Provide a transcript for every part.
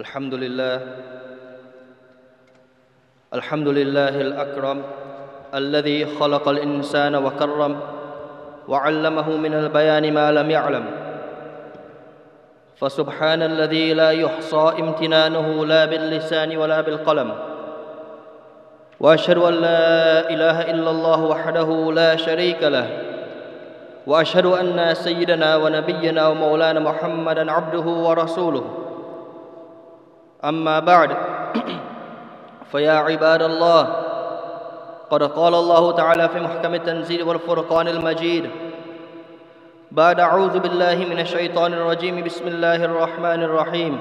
الحمد لله. الحمد لله الأكرم الذي خلق الإنسان وكرم وعلمه من البيان ما لم يعلم. فسبحان الذي لا يحصى امتنانه لا باللسان ولا بالقلم. وأشهد أن لا إله إلا الله وحده لا شريك له. وأشهد أن سيدنا ونبينا ومولانا محمدا عبده ورسوله. أما بعد فيا عباد الله قد قال الله تعالى في محكم التنزيل والفرقان المجيد بعد أعوذ بالله من الشيطان الرجيم بسم الله الرحمن الرحيم.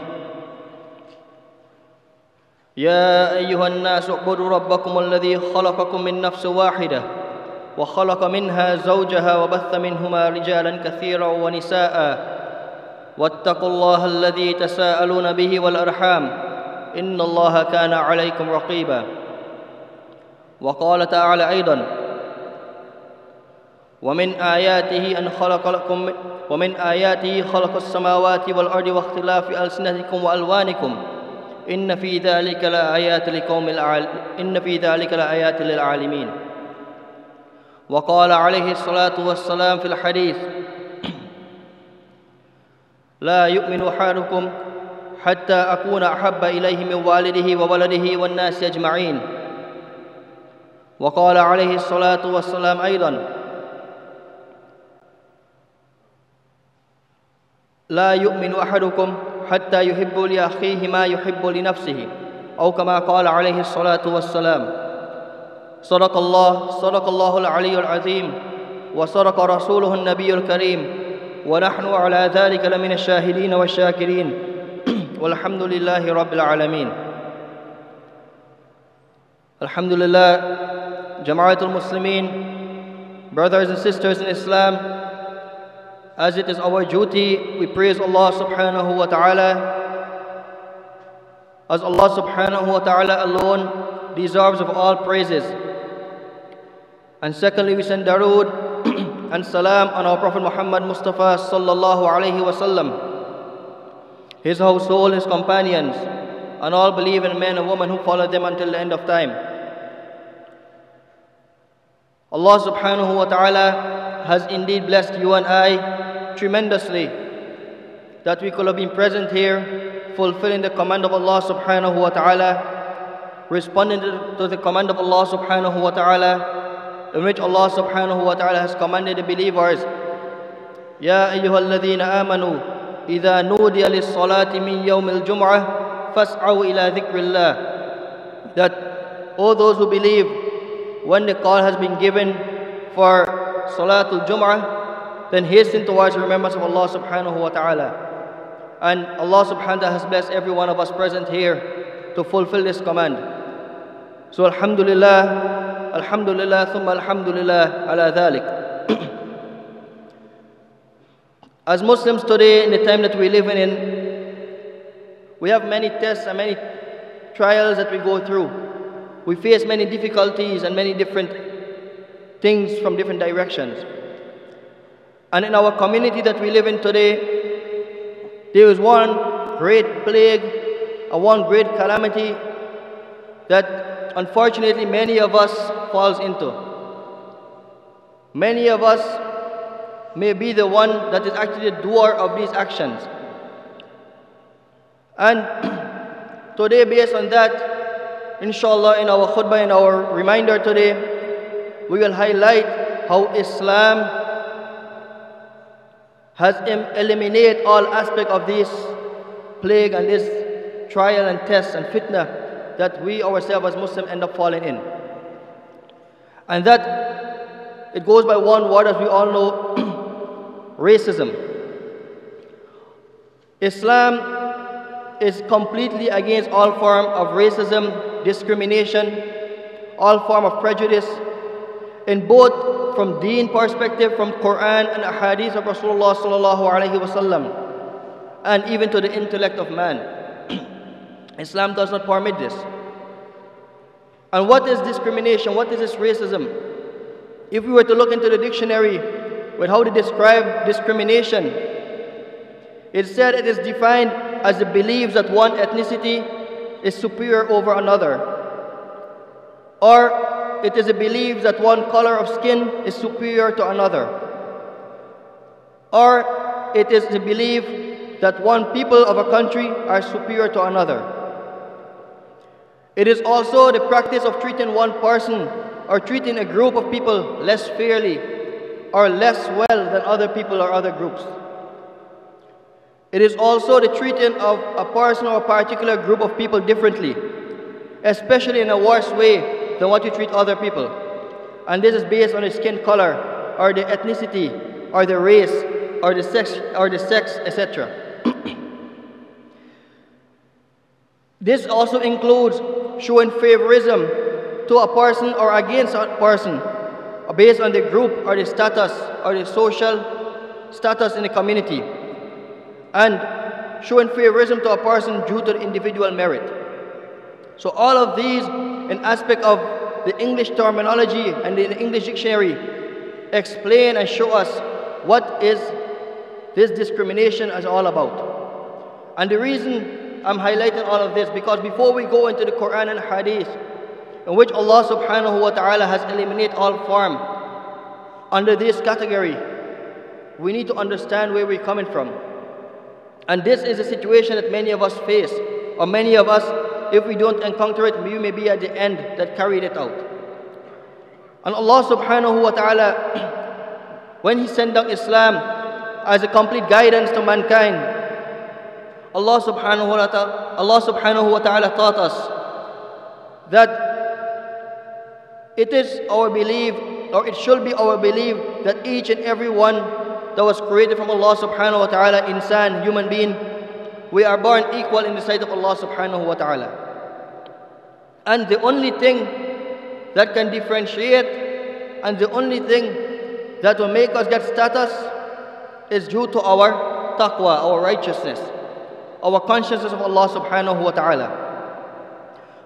يا أيها الناس اعبدوا ربكم الذي خلقكم من نفس واحدة وخلق منها زوجها وبث منهما رجالا كثيرا ونساء. واتقوا الله الذي تساءلون به والأرحام إن الله كان عليكم رقيبا. وقال تعالى أيضا ومن آياته أن خلق لكم ومن آياته خلق السماوات والأرض واختلاف ألسنتكم وألوانكم. إن في ذلك لآيات لقوم العال... إن في ذلك لآيات للعالمين. وقال عليه الصلاة والسلام في الحديث لا يؤمن أحدكم حتى أكون أحب إليه من والده وولده والناس أجمعين. وقال عليه الصلاة والسلام أيضا لا يؤمن أحدكم حتى يحب لأخيه ما يحب لنفسه أو كما قال عليه الصلاة والسلام صدق الله صدق الله العلي العظيم وصدق رسوله النبي الكريم. ونحن على ذلك لمن الشاهدين والشاكرين والحمد لله رب العالمين الحمد لله جماعة المسلمين brothers and sisters in Islam as it is our duty, we praise Allah subhanahu wa ta'ala. As Allah subhanahu wa ta'ala alone deserves of all praises. And secondly, we send darood and salam on our Prophet Muhammad Mustafa sallallahu alayhi wa sallam, his household, his companions, and all believing men and women who follow them until the end of time. Allah subhanahu wa ta'ala has indeed blessed you and I tremendously that we could have been present here, fulfilling the command of Allah subhanahu wa ta'ala, responding to the command of Allah subhanahu wa ta'ala, in which Allah subhanahu wa ta'ala has commanded the believers, يا أيها الذين آمنوا إذا نودي للصلاة من يوم الجمعة فاسعوا إلى ذكر الله that all those who believe when the call has been given for Salatul Jum'ah then hasten towards the remembrance of Allah subhanahu wa ta'ala. And Allah subhanahu wa ta'ala has blessed every one of us present here to fulfill this command. So Alhamdulillah, Alhamdulillah, thumma Alhamdulillah ala dhalik. As Muslims today, in the time that we're living in, we have many tests and many trials that we go through. We face many difficulties and many different things from different directions. And in our community that we live in today, there is one great plague, and one great calamity that unfortunately many of us falls into. Many of us may be the one that is actually the doer of these actions. And today, based on that, inshallah, in our khutbah, in our reminder today, we will highlight how Islam has eliminated all aspect of this plague and this trial and test and fitna that we ourselves as Muslims end up falling in. And that it goes by one word as we all know, racism. Islam is completely against all form of racism, discrimination, all form of prejudice, in both from deen perspective, from Quran and hadith of Rasulullah sallallahu alaihi wasallam, and even to the intellect of man. Islam does not permit this. And what is discrimination? What is this racism? If we were to look into the dictionary with how to describe discrimination, it said it is defined as it belief that one ethnicity is superior over another, or it is a belief that one color of skin is superior to another, or it is the belief that one people of a country are superior to another. It is also the practice of treating one person or treating a group of people less fairly or less well than other people or other groups. It is also the treating of a person or a particular group of people differently, especially in a worse way than what you treat other people. And this is based on the skin color or the ethnicity or the race or the sex or the sex, etc. this also includes showing favorism to a person or against a person based on the group or the status or the social status in the community and showing favorism to a person due to individual merit. So all of these in aspect of the English terminology and the English dictionary explain and show us what is this discrimination is all about. And the reason I'm highlighting all of this because before we go into the Quran and Hadith, in which Allah subhanahu wa ta'ala has eliminated all form under this category, we need to understand where we're coming from. And this is a situation that many of us face, or many of us, if we don't encounter it, we may be at the end that carried it out. And Allah subhanahu wa ta'ala, when He sent down Islam as a complete guidance to mankind, Allah subhanahu wa ta'ala, Allah subhanahu wa ta'ala taught us that it is our belief, or it should be our belief, that each and every one that was created from Allah subhanahu wa ta'ala, insan, human being, we are born equal in the sight of Allah subhanahu wa ta'ala. And the only thing that can differentiate and the only thing that will make us get status is due to our taqwa, our righteousness, our consciousness of Allah subhanahu wa ta'ala.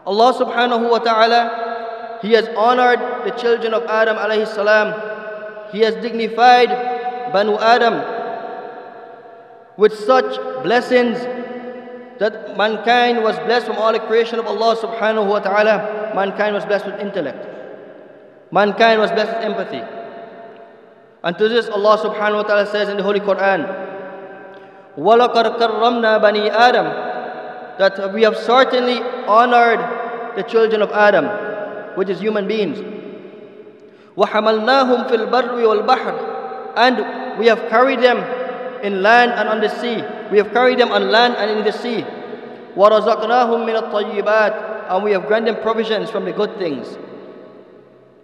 Allah subhanahu wa ta'ala, He has honored the children of Adam alayhi salam. He has dignified Banu Adam with such blessings that mankind was blessed from all the creation of Allah subhanahu wa ta'ala. Mankind was blessed with intellect. Mankind was blessed with empathy. And to this Allah subhanahu wa ta'ala says in the Holy Quran, وَلَقَدْ كَرَّمْنَا بَنِي Adam That we have certainly honored the children of Adam, which is human beings. وَحَمَلْنَاهُمْ فِي الْبَرِّ وَالْبَحْرِ And we have carried them in land and on the sea. We have carried them on land and in the sea. وَرَزَقْنَاهُمْ مِنَ الطَّيِّبَاتِ And we have granted them provisions from the good things.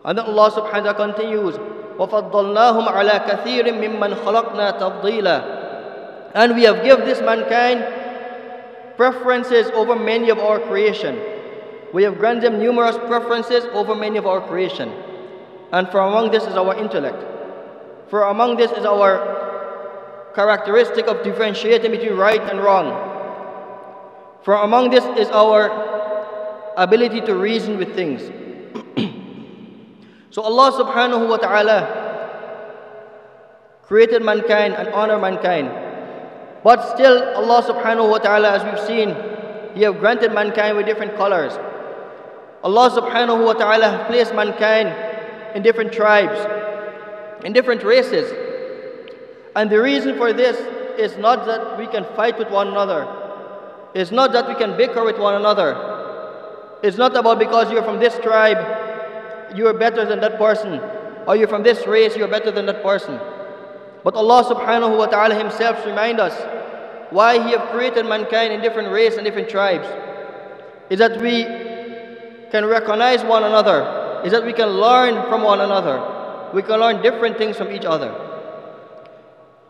And then Allah subhanahu wa ta'ala continues, وَفَضَّلْنَاهُمْ عَلَى كَثِيرٍ مِمَّنْ خَلَقْنَا تَفْضِيلًا and we have given this mankind preferences over many of our creation. We have granted them numerous preferences over many of our creation. And for among this is our intellect. For among this is our characteristic of differentiating between right and wrong. For among this is our ability to reason with things. so Allah subhanahu wa ta'ala created mankind and honored mankind. But still Allah subhanahu wa ta'ala as we've seen, He have granted mankind with different colors. Allah subhanahu wa ta'ala placed mankind in different tribes, in different races. And the reason for this is not that we can fight with one another. It's not that we can bicker with one another. It's not about because you're from this tribe, you're better than that person. Or you're from this race, you're better than that person. But Allah subhanahu wa ta'ala Himself remind us why He have created mankind in different races and different tribes. Is that we can recognize one another, is that we can learn from one another. We can learn different things from each other.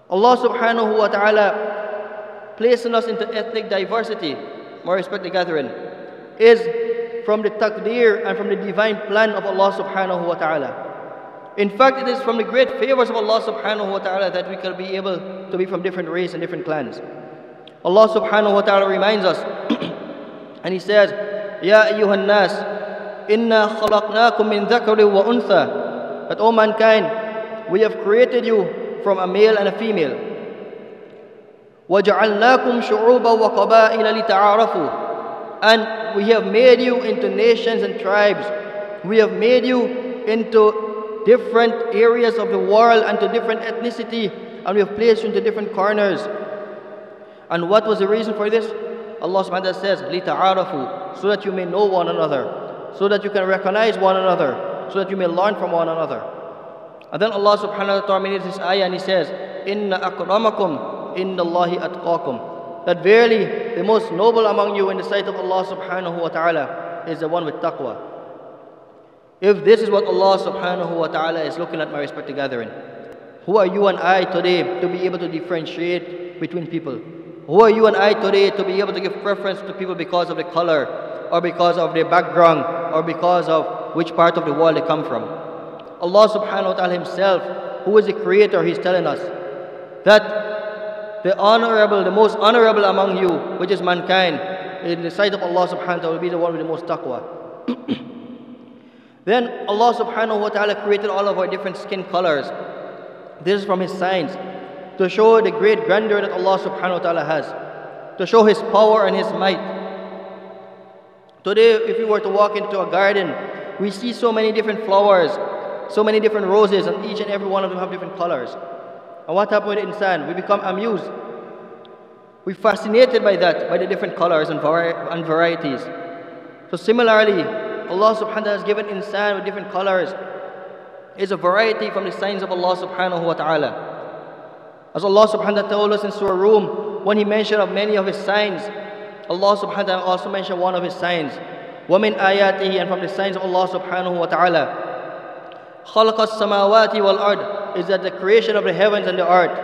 Allah subhanahu wa ta'ala placing us into ethnic diversity, more respected the gathering, is from the taqdeer and from the divine plan of Allah subhanahu wa ta'ala. In fact, it is from the great favors of Allah subhanahu wa ta'ala that we can be able to be from different races and different clans. Allah subhanahu wa ta'ala reminds us, and He says, Ya ayyuhan nas, inna khalaqnakum min dhakari wa untha. That, O mankind, we have created you from a male and a female. وَجَعَلْنَاكُمْ شُعُوبًا وَقَبَائِلَ لِتَعَارَفُوا and we have made you into nations and tribes. We have made you into different areas of the world and to different ethnicity, and we have placed you into different corners. And what was the reason for this? Allah subhanahu wa ta'ala says, لِتَعَارَفُوا So that you may know one another, so that you can recognize one another, so that you may learn from one another. And then Allah subhanahu wa ta'ala made this ayah and He says, إِنَّ أَكْرَمَكُمْ إِنَّ اللَّهِ أَتْقَاكُمْ that verily the most noble among you in the sight of Allah subhanahu wa ta'ala is the one with taqwa. If this is what Allah subhanahu wa ta'ala is looking at my respected gathering, who are you and I today to be able to differentiate between people? Who are you and I today to be able to give preference to people because of the color or because of their background or because of which part of the world they come from? Allah subhanahu wa ta'ala himself, who is the creator, he's telling us that the honorable, the most honorable among you, which is mankind, in the sight of Allah subhanahu wa ta'ala will be the one with the most taqwa. then Allah subhanahu wa ta'ala created all of our different skin colors. This is from His signs to show the great grandeur that Allah subhanahu wa ta'ala has, to show His power and His might. Today, if you were to walk into a garden, we see so many different flowers, so many different roses, and each and every one of them have different colors. And what happened with insan? We become amused. We're fascinated by that, by the different colors and, vari and varieties. So similarly, Allah subhanahu wa ta'ala has given insan with different colors is a variety from the signs of Allah subhanahu wa ta'ala. As Allah subhanahu wa ta'ala told us in Surah Rum, when He mentioned of many of His signs, Allah subhanahu wa ta'ala also mentioned one of His signs. وَمِنْ آيَاتِهِ And from the signs of Allah subhanahu wa ta'ala. خَلَقَ السَّمَاوَاتِ وَالْأَرْضِ Is that the creation of the heavens and the earth.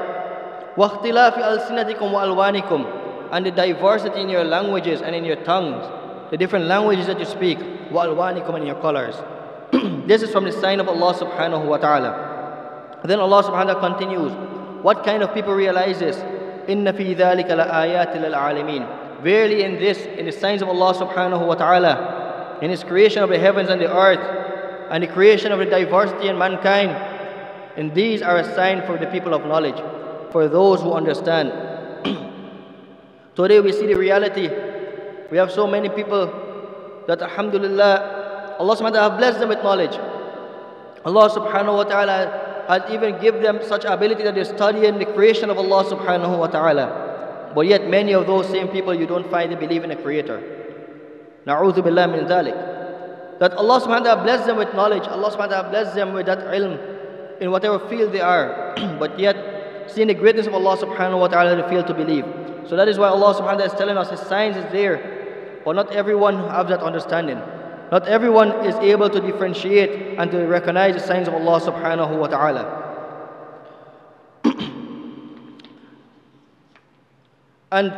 وَاخْتِلَافِ أَلْسِنَتِكُمْ وَأَلْوَانِكُمْ And the diversity in your languages and in your tongues The different languages that you speak. وَأَلْوَانِكُمْ and your colors. this is from the sign of Allah subhanahu wa ta'ala. Then Allah subhanahu wa ta'ala continues. What kind of people realize this? إِنَّ فِي ذَلِكَ لَآيَاتٍ لِلْعَالَمِينَ Verily in this, in the signs of Allah subhanahu wa ta'ala, in His creation of the heavens and the earth, and the creation of the diversity in mankind, and these are a sign for the people of knowledge, for those who understand. Today we see the reality. we have so many people that Alhamdulillah, Allah subhanahu wa ta'ala blessed them with knowledge. Allah subhanahu wa ta'ala has even given them such ability that they study in the creation of Allah subhanahu wa ta'ala. But yet many of those same people you don't find they believe in a creator. Na'udhu billah min dhalik. That Allah subhanahu wa ta'ala bless them with knowledge. Allah subhanahu wa ta'ala bless them with that ilm in whatever field they are, but yet seeing the greatness of Allah subhanahu wa ta'ala they fail to believe. So that is why Allah subhanahu wa ta'ala is telling us His signs is there, but not everyone has that understanding. Not everyone is able to differentiate and to recognize the signs of Allah subhanahu wa ta'ala. and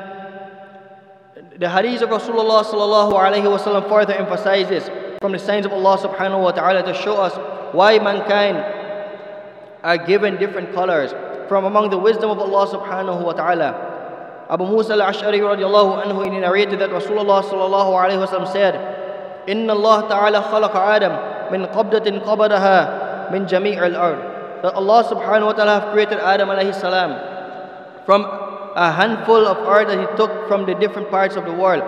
the hadith of Rasulullah sallallahu alayhi wasallam further emphasizes from the signs of Allah subhanahu wa ta'ala to show us why mankind are given different colors from among the wisdom of Allah subhanahu wa ta'ala. Abu Musa al-Ash'ari radiallahu anhu he narrated that Rasulullah sallallahu alayhi wa sallam said, إن الله تعالى خلق آدم من قبضة قبضها من جميع الأرض. That Allah subhanahu wa ta'ala have created Adam alayhi salam from a handful of earth that he took from the different parts of the world,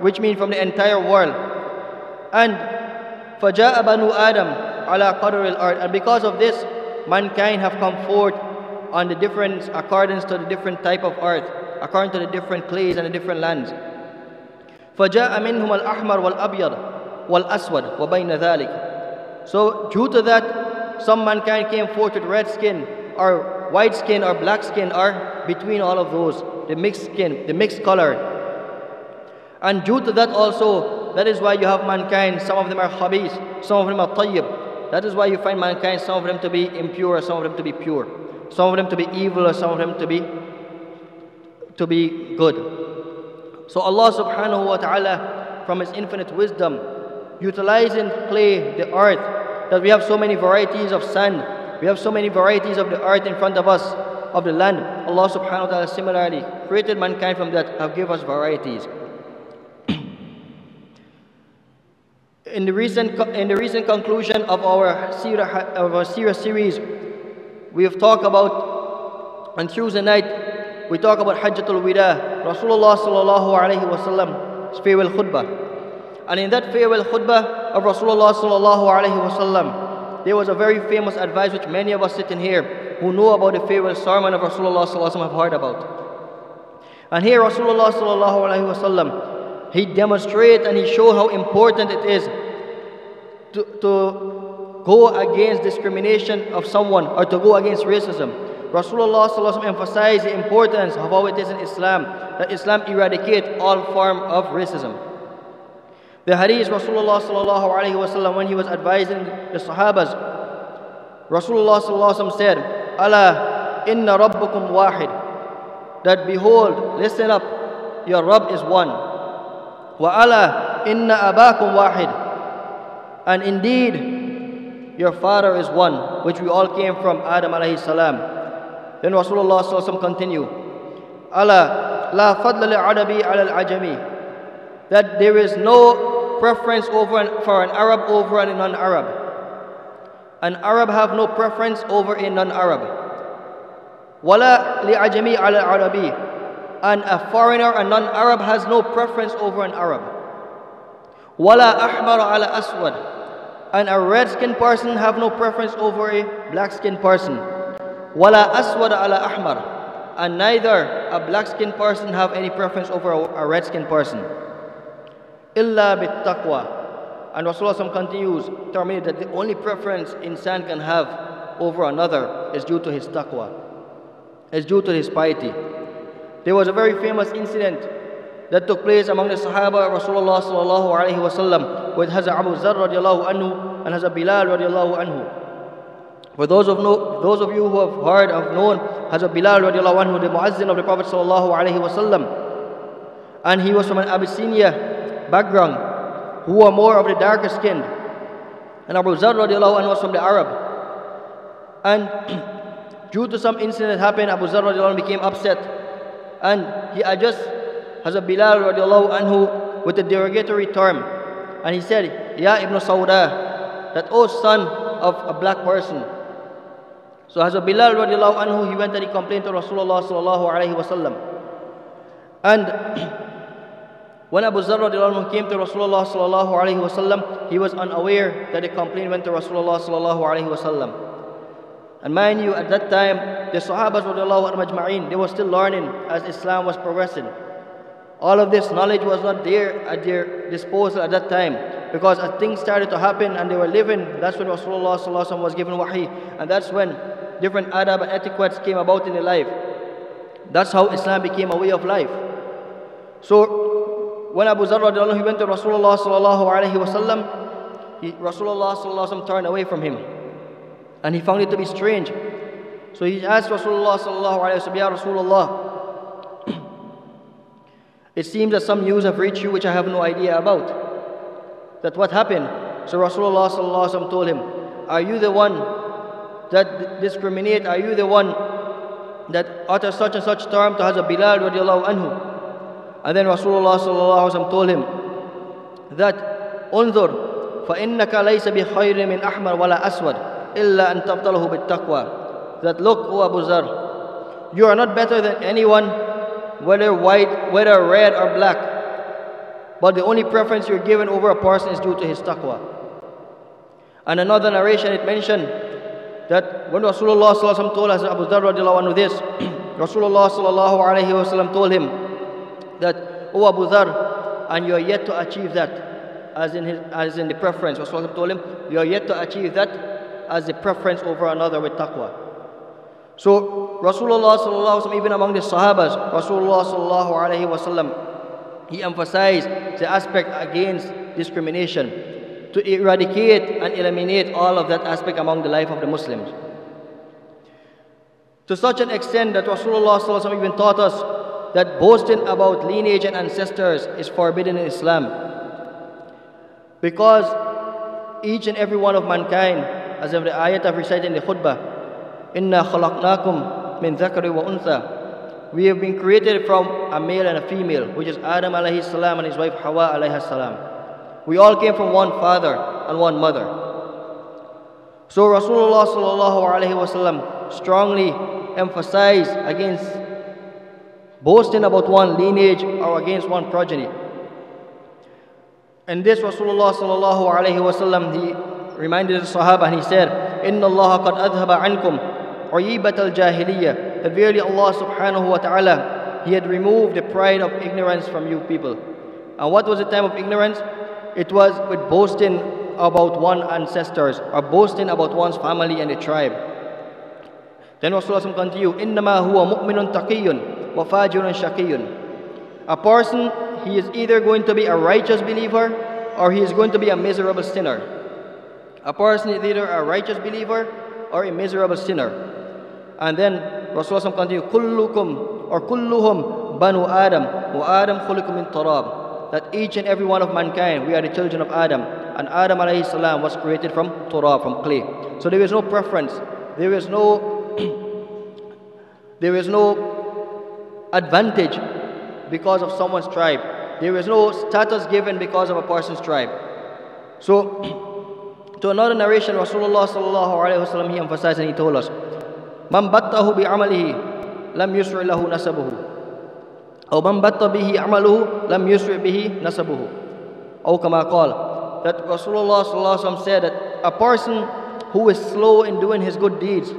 which means from the entire world. And فجاء بنو آدم على قدر الأرض. And because of this, mankind have come forth on the different accordance to the different type of earth, according to the different clays and the different lands. فجاء منهم الأحمر والأبيض والأسود وبين ذلك. So due to that, some mankind came forth with red skin, or white skin, or black skin, or between all of those, the mixed skin, the mixed color. And due to that also, that is why you have mankind, some of them are khabis, some of them are tayyib, that is why you find mankind, some of them to be impure, some of them to be pure, some of them to be evil, or some of them to be to be good. So Allah subhanahu wa ta'ala, from His infinite wisdom, utilizing play the earth, that we have so many varieties of sand, we have so many varieties of the earth in front of us, of the land. Allah subhanahu wa ta'ala similarly created mankind from that, have given us varieties. In the recent, in the recent conclusion of our Sirah, of our series, we have talked about on Tuesday night we talk about Hajjatul Wida, Rasulullah sallallahu alayhi wasallam's farewell khutbah. And in that farewell khutbah of Rasulullah sallallahu alayhi wasallam, there was a very famous advice which many of us sitting here who know about the farewell sermon of Rasulullah sallallahu alayhi have heard about. And here Rasulullah sallallahu alayhi wasallam, he demonstrates and he shows how important it is to, to go against discrimination of someone or to go against racism. Rasulullah emphasized the importance of how it is in Islam, that Islam eradicate all form of racism. The hadith Rasulullah when he was advising the Sahabas, Rasulullah said, Allah inna rabbukum wahid. That behold, listen up, your Rabb is one. Wa Allah inna abakum wahid. And indeed, your father is one, which we all came from Adam alayhi salam. Then Rasulullah sallallahu continue, Allah la fadla li-arabi ala-al-ajami. That there is no preference over an, for an Arab over a non-Arab. An Arab have no preference over a non-Arab. Wala li-ajami ala-arabi. And a foreigner, a non-Arab has no preference over an Arab. Wala ahmar ala aswad and a red-skinned person have no preference over a black-skinned person. Wala aswad ala ahmar. And neither a black-skinned person have any preference over a, red-skinned person. Illa bit taqwa. And Rasulullah continues, terminating that the only preference insan can have over another is due to his taqwa, is due to his piety. There was a very famous incident that took place among the Sahaba of Rasulullah sallallahu alaihi wasallam with Hazrat Abu Zar radiallahu anhu and Hazrat Bilal radiallahu anhu. For those of, know, those of you who have heard of known Hazrat Bilal radiallahu anhu, the Muazzin of the Prophet sallallahu alaihi wasallam, and he was from an Abyssinia background, who were more of the darker skinned. And Abu Zar radiallahu anhu was from the Arab. And due to some incident that happened, Abu Zar radiallahu anhu became upset. And he had just Hazrat Bilal radiallahu anhu with a derogatory term. And he said, Ya Ibn Sauda, that O son of a black person. So Hazrat Bilal radiallahu anhu, he went and he complained to Rasulullah sallallahu alayhi wasallam. And when Abu Zar radiallahu came to Rasulullah sallallahu alayhi wasallam, he was unaware that the complaint went to Rasulullah sallallahu alayhi wasallam. And mind you, at that time, the Sahabas anhu they were still learning as Islam was progressing. All of this knowledge was not there at their disposal at that time. Because as things started to happen and they were living, that's when Rasulullah was given wahi. And that's when different adab and etiquettes came about in their life. That's how Islam became a way of life. So when Abu Zar he went to Rasulullah wasallam, Rasulullah turned away from him. And he found it to be strange. So he asked Rasulullah sallallahu alaihi wasallam, Ya Rasulullah, it seems that some news have reached you which I have no idea about. That what happened? So Rasulullah told him, Are you the one that discriminate? Are you the one that utter such and such term to Hazrat Bilal radiallahu anhu? And then Rasulullah told him that انظر فإنك ليس بخير من أحمر ولا أسود إلا أن تبطله بالتقوى that look O Abu Zar you are not better than anyone whether white, whether red or black. But the only preference you're given over a person is due to his taqwa. And another narration it mentioned that when Rasulullah told us Abu Dhar anhu this, Rasulullah told him that, O Abu Dhar, and you are yet to achieve that as in, his, as in the preference. Rasulullah told him, you are yet to achieve that as the preference over another with taqwa. So Rasulullah sallallahu even among the Sahabas, Rasulullah sallallahu alaihi wasallam, he emphasized the aspect against discrimination to eradicate and eliminate all of that aspect among the life of the Muslims. To such an extent that Rasulullah sallallahu even taught us that boasting about lineage and ancestors is forbidden in Islam. Because each and every one of mankind, as the ayat I've recited in the khutbah, Inna khalaqnakum min dhakari wa untha. We have been created from a male and a female, which is Adam alayhi salam and his wife Hawa alayhi salam. We all came from one father and one mother. So Rasulullah sallallahu alayhi wasallam strongly emphasized against boasting about one lineage or against one progeny. And this Rasulullah sallallahu alayhi wasallam, he reminded the Sahaba and he said, إِنَّ اللَّهَ قَدْ أَذْهَبَ عَنْكُمْ عُيِّبَةَ الْجَاهِلِيَّةِ That verily Allah subhanahu wa ta'ala, He had removed the pride of ignorance from you people. And what was the time of ignorance? It was with boasting about one's ancestors or boasting about one's family and a tribe. Then Rasulullah continued, إِنَّمَا هُوَ مُؤْمِنٌ تَقِيٌّ وَفَاجِرٌ شَقِيٌّ A person, he is either going to be a righteous believer or he is going to be a miserable sinner. A person is either a righteous believer or a miserable sinner. And then Rasulullah continued, Kullukum or Kulluhum Banu Adam, wa Adam khulikum min tarab. That each and every one of mankind, we are the children of Adam. And Adam alayhi salam was created from turab, from clay. So there is no preference. There is no, there is no advantage because of someone's tribe. There is no status given because of a person's tribe. So, to another narration, Rasulullah sallallahu alayhi he emphasized and he told us man battahu bi amalihi lam yusri lahu nasabuhu. Aw man batta bihi amaluhu lam yusri bihi nasabuhu. Aw kama qala that Rasulullah sallallahu alaihi wasallam said that a person who is slow in doing his good deeds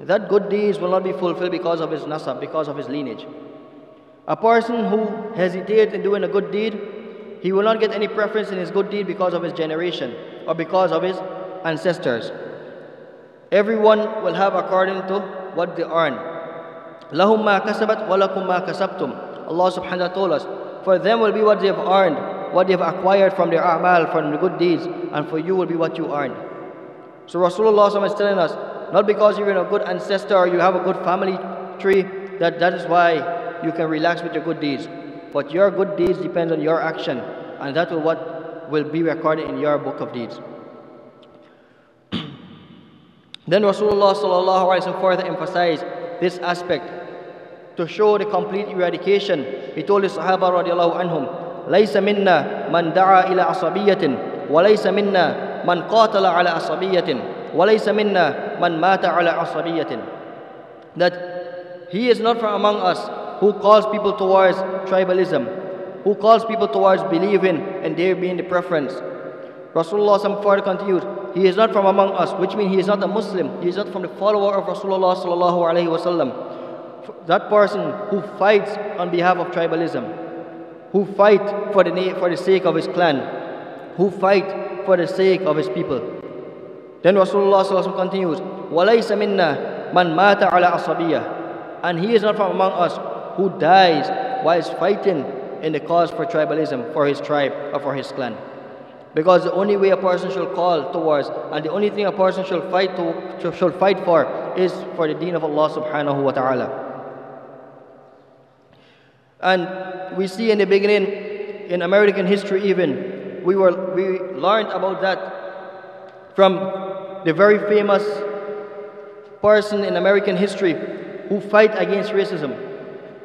that good deeds will not be fulfilled because of his nasab because of his lineage. A person who hesitates in doing a good deed he will not get any preference in his good deed because of his generation or because of his ancestors everyone will have according to what they earn Lahum ma kasabat walakum ma kasabtum. Allah subhanahu wa ta'ala told us, for them will be what they have earned, what they have acquired from their a'mal, from the good deeds, and for you will be what you earned. So Rasulullah is telling us, not because you're in a good ancestor or you have a good family tree, that that is why you can relax with your good deeds. But your good deeds depend on your action, and that will what will be recorded in your book of deeds. then Rasulullah further emphasized this aspect to show the complete eradication. He told the Sahaba radiallahu anhum, ليس منا من دعا إلى عصبية وليس منا من قاتل على عصبية وليس منا من مات على عصبية that he is not from among us who calls people towards tribalism who calls people towards believing and there being the preference Rasulullah further continued he is not from among us which means he is not a Muslim he is not from the follower of Rasulullah sallallahu alaihi wasallam that person who fights on behalf of tribalism, who fight for the, for the sake of his clan, who fight for the sake of his people. Then Rasulullah continues, وَلَيْسَ مِنَّا مَنْ مَاتَ عَلَى أَصَبِيَّةٍ And he is not from among us who dies whilst fighting in the cause for tribalism, for his tribe or for his clan. Because the only way a person shall call towards and the only thing a person shall fight to shall fight for is for the deen of Allah subhanahu wa ta'ala. And we see in the beginning, in American history even, we, were, we learned about that from the very famous person in American history who fight against racism,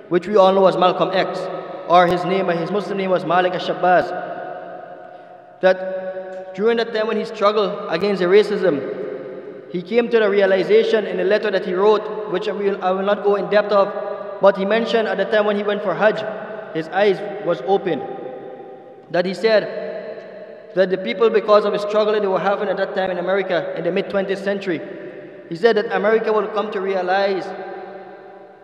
which we all know as Malcolm X, or his name, his Muslim name was Malik al-Shabazz. That during that time when he struggled against the racism, he came to the realization in a letter that he wrote, which I will, I will not go in depth of, but he mentioned at the time when he went for Hajj, his eyes was open. That he said that the people, because of the struggle they were having at that time in America in the mid 20th century, he said that America will come to realize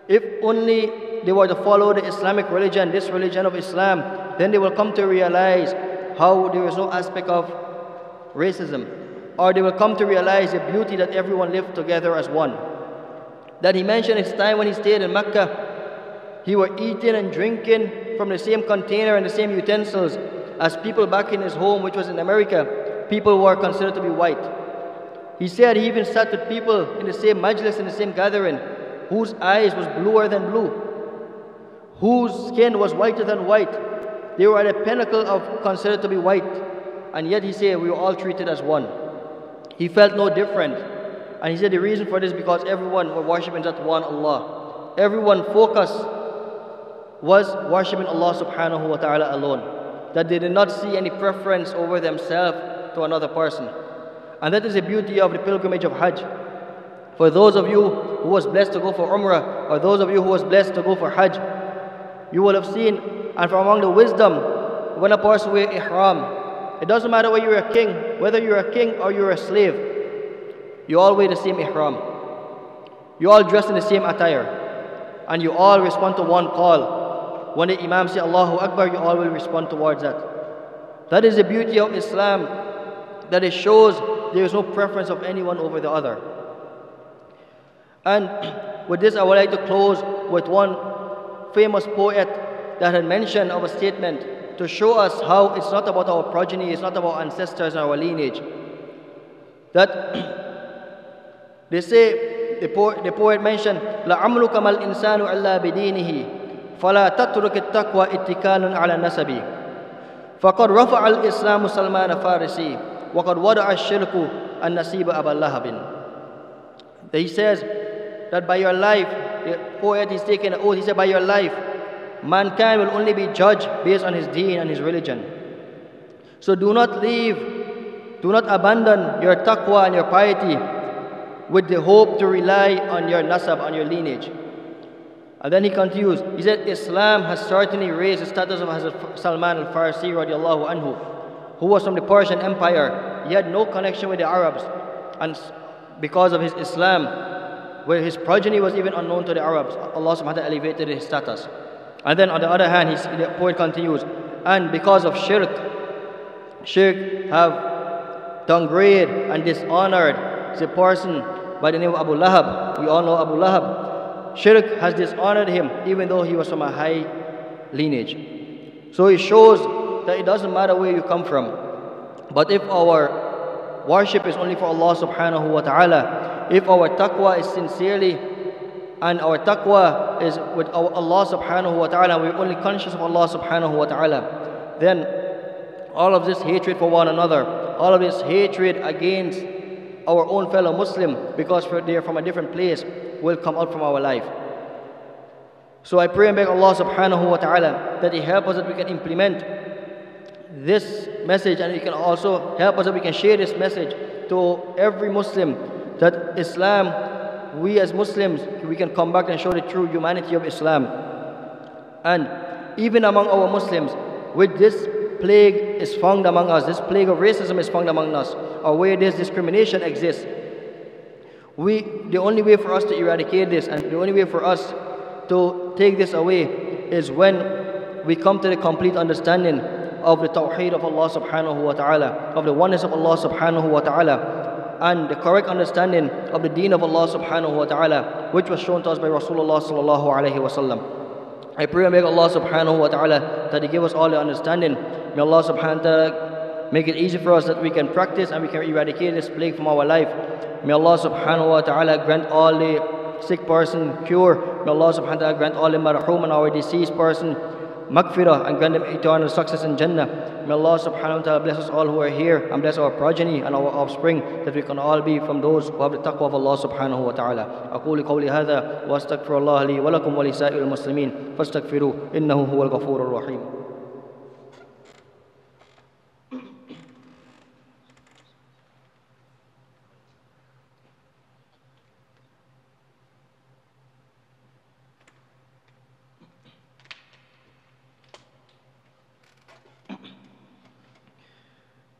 if only they were to follow the Islamic religion, this religion of Islam, then they will come to realize how there is no aspect of racism. Or they will come to realize the beauty that everyone lived together as one. That he mentioned his time when he stayed in Mecca he were eating and drinking from the same container and the same utensils as people back in his home, which was in America. People were considered to be white. He said he even sat with people in the same majlis, in the same gathering, whose eyes was bluer than blue, whose skin was whiter than white. They were at the pinnacle of considered to be white, and yet he said we were all treated as one. He felt no different, and he said the reason for this because everyone were worshiping that one Allah. Everyone focus was worshipping Allah subhanahu wa ta'ala alone. That they did not see any preference over themselves to another person. And that is the beauty of the pilgrimage of Hajj. For those of you who was blessed to go for Umrah, or those of you who was blessed to go for Hajj, you will have seen, and from among the wisdom, when a person wear ihram, it doesn't matter whether you're a king, whether you're a king or you're a slave, you all wear the same ihram. You all dress in the same attire, and you all respond to one call. When the Imam say Allahu Akbar, you all will respond towards that. That is the beauty of Islam, that it shows there is no preference of anyone over the other. And with this, I would like to close with one famous poet that had mentioned our statement to show us how it's not about our progeny, it's not about ancestors and our lineage. That they say, the poet, the poet mentioned, لَعَمْرُكَ مَا الْإِنسَانُ إِلَّا بِدِينِهِ فَلَا تَتْرُكِ التَّقْوَى اتِّكَالٌ عَلى النَّسَبِ فقد رفع الإسلام سلمان فارسي وقد وضع الشرك النسيب أبا لهب He says that by your life, the poet is taking an oath, he said, by your life, mankind will only be judged based on his deen and his religion. So do not leave, do not abandon your taqwa and your piety with the hope to rely on your nasab, on your lineage. And then he continues, he said, Islam has certainly raised the status of Hazrat Salman al-Farsi radiallahu anhu, who was from the Persian Empire. He had no connection with the Arabs. And because of his Islam, where his progeny was even unknown to the Arabs, Allah subhanahu wa ta'ala elevated his status. And then on the other hand, the poet continues, and because of shirk, shirk have downgraded and dishonored the person by the name of Abu Lahab. We all know Abu Lahab. Shirk has dishonored him even though he was from a high lineage. So it shows that it doesn't matter where you come from. But if our worship is only for Allah subhanahu wa ta'ala, if our taqwa is sincerely and our taqwa is with our Allah subhanahu wa ta'ala, we're only conscious of Allah subhanahu wa ta'ala, then all of this hatred for one another, all of this hatred against our own fellow Muslim because they're from a different place will come out from our life. So I pray and beg Allah subhanahu wa ta'ala that He help us that we can implement this message and He can also help us that we can share this message to every Muslim that Islam, we as Muslims, we can come back and show the true humanity of Islam. And even among our Muslims, with this plague is found among us, this plague of racism is found among us, or where this discrimination exists, we, the only way for us to eradicate this and the only way for us to take this away is when we come to the complete understanding of the tawheed of Allah subhanahu wa ta'ala, of the oneness of Allah subhanahu wa ta'ala, and the correct understanding of the deen of Allah subhanahu wa ta'ala, which was shown to us by Rasulullah sallallahu alayhi wa. I pray and beg Allah subhanahu wa ta'ala that He give us all the understanding. May Allah subhanahu wa ta'ala make it easy for us that we can practice and we can eradicate this plague from our life. May Allah subhanahu wa ta'ala grant all the sick person cure. May Allah subhanahu wa ta'ala grant all the marhum and our deceased person maghfirah and grant them eternal success in Jannah. May Allah subhanahu wa ta'ala bless us all who are here and bless our progeny and our offspring that we can all be from those who have the taqwa of Allah subhanahu wa ta'ala. أقول قولي هذا وأستغفر الله لي ولكم ولسائر المسلمين فاستغفروه إنه هو الغفور الرحيم.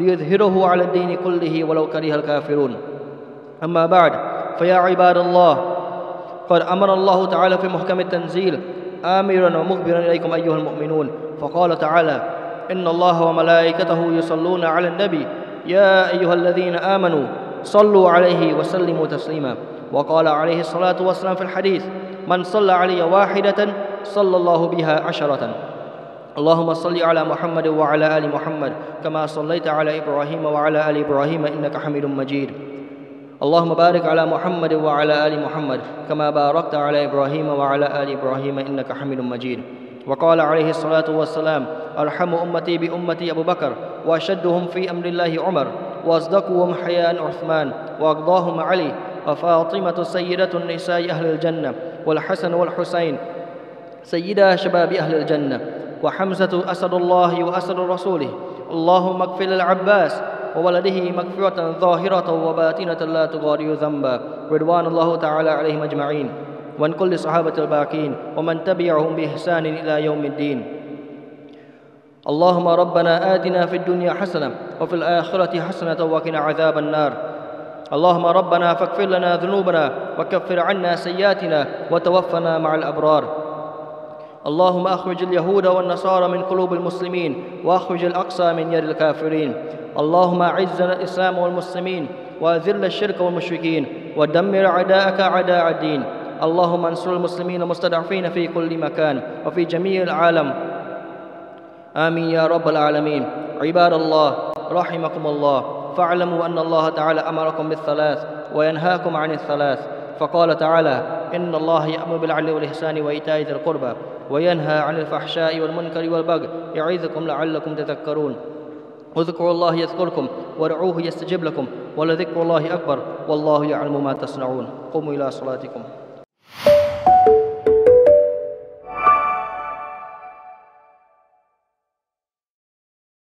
ليظهره على الدين كله ولو كره الكافرون. أما بعد فيا عباد الله قد أمر الله تعالى في محكم التنزيل آمرا ومخبرا إليكم أيها المؤمنون فقال تعالى إن الله وملائكته يصلون على النبي يا أيها الذين آمنوا صلوا عليه وسلموا تسليما. وقال عليه الصلاة والسلام في الحديث من صلى علي واحدة صلى الله بها عشرة. اللهم صل على محمد وعلى آل محمد كما صليت على إبراهيم وعلى آل إبراهيم إنك حميد مجيد. اللهم بارك على محمد وعلى آل محمد كما باركت على إبراهيم وعلى آل إبراهيم إنك حميد مجيد. وقال عليه الصلاة والسلام أرحم أمتي بأمتي أبو بكر وأشدهم في أمر الله عمر وأصدقهم حياء عثمان وأقضاهم علي وفاطمة سيدة النساء أهل الجنة والحسن والحسين سيدا شباب أهل الجنة. وحمزة أسد الله وأسد رسوله. اللهم اغفر للعباس وولده مغفرة ظاهرة وباطنة لا تغادر ذنبا. رضوان الله تعالى عليهم أجمعين. وعن كل صحابة الباقين ومن تبعهم بإحسان إلى يوم الدين. اللهم ربنا آتنا في الدنيا حسنة وفي الآخرة حسنة وقنا عذاب النار. اللهم ربنا فاغفر لنا ذنوبنا وكفر عنا سيئاتنا وتوفنا مع الأبرار. اللهم أخرج اليهود والنصارى من قلوب المسلمين وأخرج الأقصى من يد الكافرين. اللهم أعز الإسلام والمسلمين وأذل الشرك والمشركين ودمر أعداءك أعداء الدين. اللهم انصر المسلمين المستضعفين في كل مكان وفي جميع العالم. آمين يا رب العالمين. عباد الله رحمكم الله. فاعلموا أن الله تعالى أمركم بالثلاث وينهاكم عن الثلاث. فقال تعالى إن الله يأمر بالعدل والإحسان وإيتاء ذي القربى وينهى عن الفحشاء والمنكر والبغي يعظكم لعلكم تذكرون. اذكروا الله يذكركم ودعوه يستجب لكم ولذكر الله أكبر والله يعلم ما تصنعون. قوموا إلى صلاتكم.